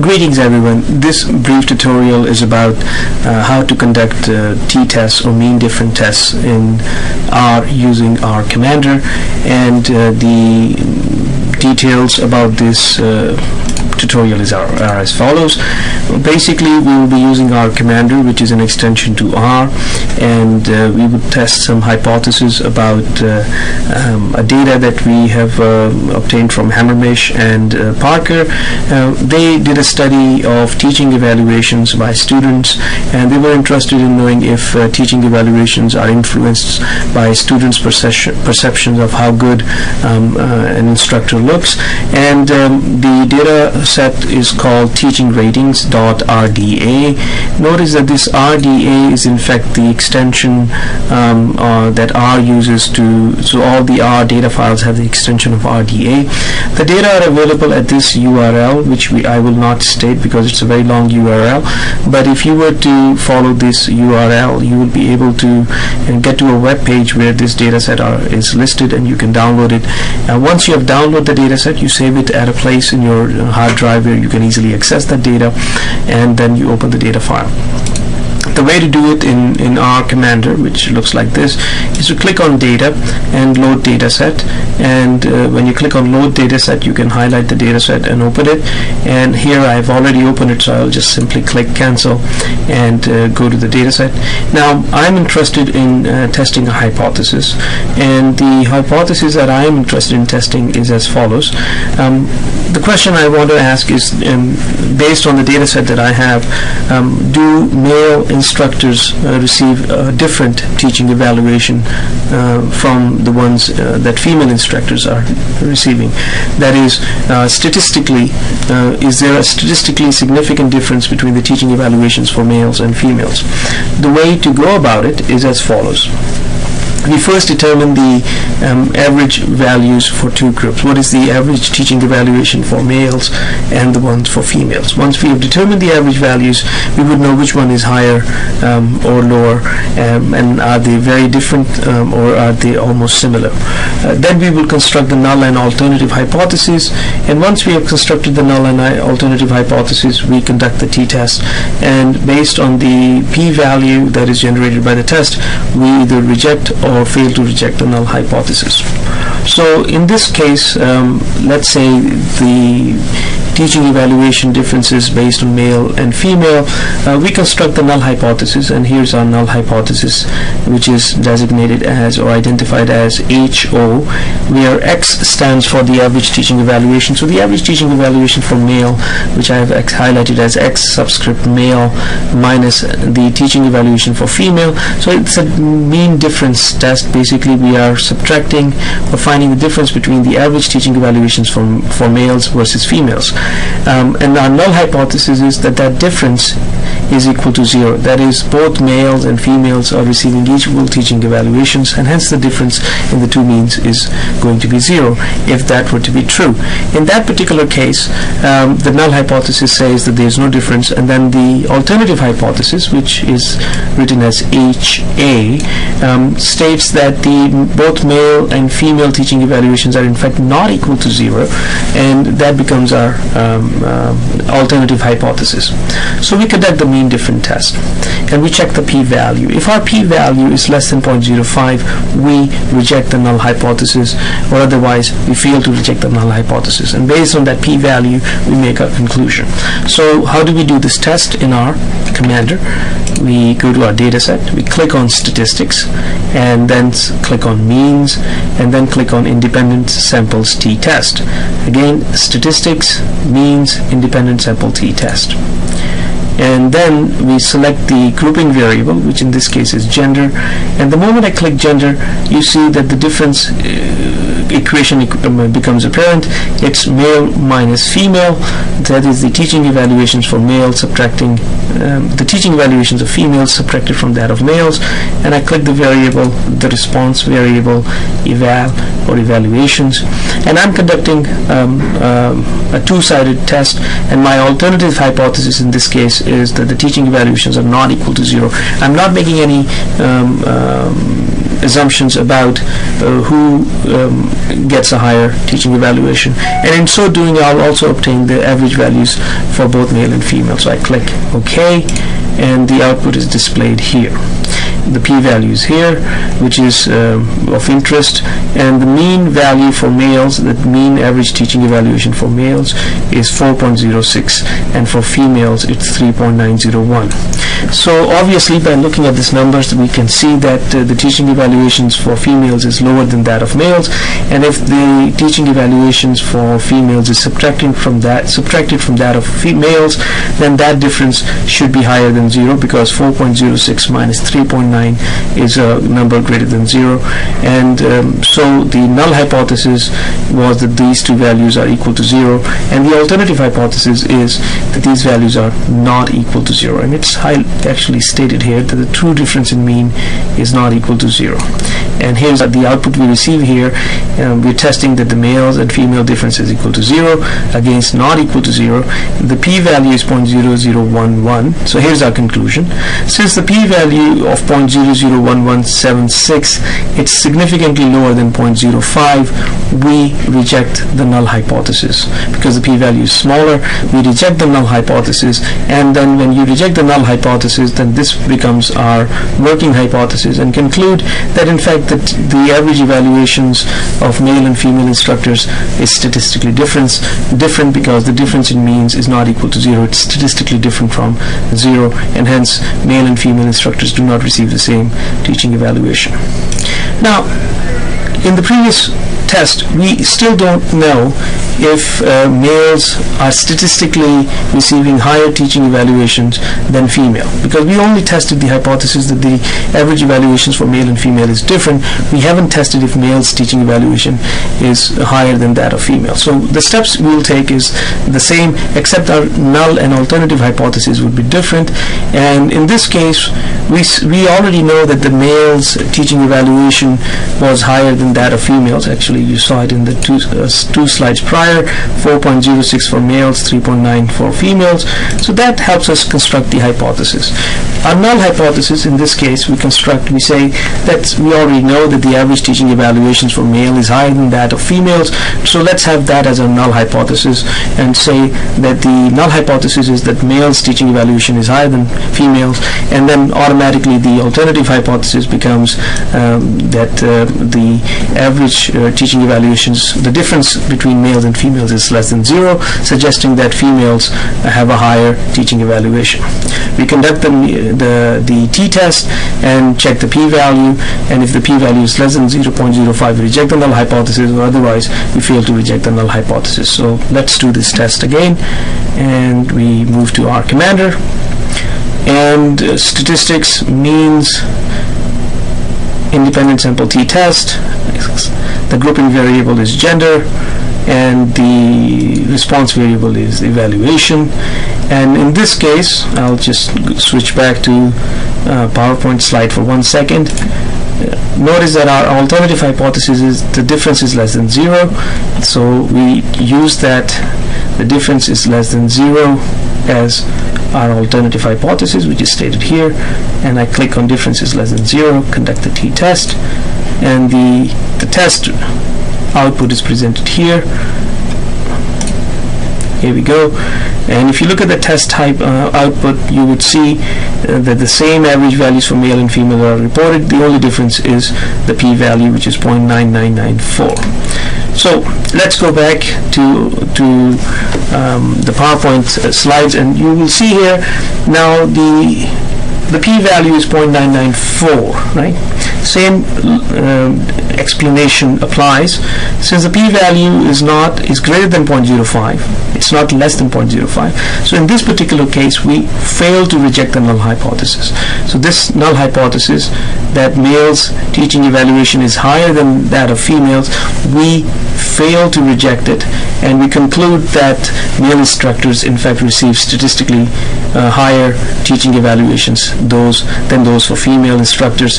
Greetings everyone. This brief tutorial is about uh, how to conduct uh, t-tests or mean different tests in R using R Commander and uh, the details about this uh, tutorial is are, are, as follows. Basically, we will be using R Commander, which is an extension to R, and uh, we would test some hypotheses about uh, um, a data that we have uh, obtained from Hamermesh and uh, Parker. Uh, they did a study of teaching evaluations by students, and they were interested in knowing if uh, teaching evaluations are influenced by students' perception, perceptions of how good um, an instructor looks. And um, the data set is called teaching ratings.rda. Notice that this RDA is in fact the extension um, uh, that R uses to, so all the R data files have the extension of RDA. The data are available at this URL, which we, I will not state because it's a very long URL, but if you were to follow this URL, you will be able to uh, get to a web page where this data set are, is listed and you can download it. Uh, once you have downloaded the data set, you save it at a place in your uh, hard drive where you can easily access that data and then you open the data file the way to do it in, in R Commander, which looks like this, is to click on data and load dataset. And uh, when you click on load dataset, you can highlight the dataset and open it. And here I've already opened it, so I'll just simply click cancel and uh, go to the dataset. Now I'm interested in uh, testing a hypothesis, and the hypothesis that I am interested in testing is as follows. Um, the question I want to ask is, um, based on the dataset that I have, um, do male instructors uh, receive a different teaching evaluation uh, from the ones uh, that female instructors are receiving. That is, statistically, is there a statistically significant difference between the teaching evaluations for males and females? The way to go about it is as follows we first determine the um, average values for two groups. What is the average teaching evaluation for males and the ones for females? Once we have determined the average values, we would know which one is higher um, or lower um, and are they very different um, or are they almost similar. Uh, then we will construct the null and alternative hypothesis and once we have constructed the null and alternative hypothesis, we conduct the t-test and based on the p-value that is generated by the test, we either reject or or fail to reject the null hypothesis. So in this case, um, let's say the teaching evaluation differences based on male and female, uh, we construct the null hypothesis and here's our null hypothesis which is designated as or identified as HO where X stands for the average teaching evaluation. So the average teaching evaluation for male which I have highlighted as X subscript male minus the teaching evaluation for female. So it's a mean difference test. Basically we are subtracting or finding the difference between the average teaching evaluations for, for males versus females. Um, and our null hypothesis is that that difference is equal to zero. That is, both males and females are receiving equal teaching evaluations, and hence the difference in the two means is going to be zero if that were to be true. In that particular case, um, the null hypothesis says that there is no difference, and then the alternative hypothesis, which is written as HA, um, states that the both male and female teaching evaluations are in fact not equal to zero, and that becomes our um, uh, alternative hypothesis. So we conduct the mean difference test and we check the p-value. If our p-value is less than 0.05, we reject the null hypothesis or otherwise we fail to reject the null hypothesis. And based on that p-value, we make our conclusion. So how do we do this test in R Commander? We go to our data set, we click on statistics and then click on means and then click on independent samples t-test. Again, statistics, means, independent sample t-test and then we select the grouping variable which in this case is gender. And the moment I click gender you see that the difference uh, equation um, becomes apparent. It's male minus female. That is the teaching evaluations for males subtracting um, the teaching evaluations of females subtracted from that of males. And I click the variable the response variable eval or evaluations. And I'm conducting um, um, a two-sided test. And my alternative hypothesis in this case is that the teaching evaluations are not equal to zero. I'm not making any um, um assumptions about uh, who um, gets a higher teaching evaluation. And in so doing, I'll also obtain the average values for both male and female. So I click OK, and the output is displayed here the p-values here which is uh, of interest and the mean value for males the mean average teaching evaluation for males is 4.06 and for females it's 3.901 so obviously by looking at these numbers we can see that uh, the teaching evaluations for females is lower than that of males and if the teaching evaluations for females is subtracting from that subtracted from that of females then that difference should be higher than zero because 4.06 minus 3.9 is a number greater than 0 and um, so the null hypothesis was that these two values are equal to 0 and the alternative hypothesis is that these values are not equal to 0 and it's actually stated here that the true difference in mean is not equal to 0 and here's the output we receive here. Um, we're testing that the males and female difference is equal to 0 against not equal to 0 the p-value is 0.0011 so here's our conclusion. Since the p-value of 0.001176 it's significantly lower than 0.05 we reject the null hypothesis because the p-value is smaller. We reject the null hypothesis and then when you reject the null hypothesis then this becomes our working hypothesis and conclude that in fact that the average evaluations of male and female instructors is statistically different different because the difference in means is not equal to zero. It's statistically different from zero and hence male and female instructors do not receive the same teaching evaluation. Now, in the previous test, we still don't know if uh, males are statistically receiving higher teaching evaluations than female. Because we only tested the hypothesis that the average evaluations for male and female is different we haven't tested if male's teaching evaluation is higher than that of female. So the steps we'll take is the same except our null and alternative hypotheses would be different. And in this case we, we already know that the male's teaching evaluation was higher than that of females. Actually you saw it in the two, uh, two slides prior 4.06 for males 3.9 for females. So that helps us construct the hypothesis. Our null hypothesis in this case we construct we say that we already know that the average teaching evaluations for male is higher than that of females. So let's have that as a null hypothesis and say that the null hypothesis is that males teaching evaluation is higher than females and then automatically the alternative hypothesis becomes um, that uh, the average uh, teaching evaluations, the difference between males and females is less than zero, suggesting that females have a higher teaching evaluation. We conduct the, the, the t-test and check the p-value, and if the p-value is less than 0.05, we reject the null hypothesis, or otherwise we fail to reject the null hypothesis. So let's do this test again, and we move to R Commander, and uh, statistics means independent sample t-test the grouping variable is gender and the response variable is evaluation. And in this case I'll just switch back to uh, PowerPoint slide for one second. Uh, notice that our alternative hypothesis is the difference is less than zero. So we use that the difference is less than zero as our alternative hypothesis which is stated here. And I click on difference is less than zero conduct the t-test. And the, the test output is presented here. Here we go. And if you look at the test type uh, output you would see uh, that the same average values for male and female are reported. The only difference is the p-value which is 0.9994 so let's go back to to um, the PowerPoint uh, slides and you will see here now the the p-value is 0.994 right? Same uh, explanation applies. Since the p-value is not is greater than 0.05 it's not less than 0.05 so in this particular case we fail to reject the null hypothesis. So this null hypothesis that males teaching evaluation is higher than that of females we fail to reject it. And we conclude that male instructors in fact receive statistically uh, higher teaching evaluations those than those for female instructors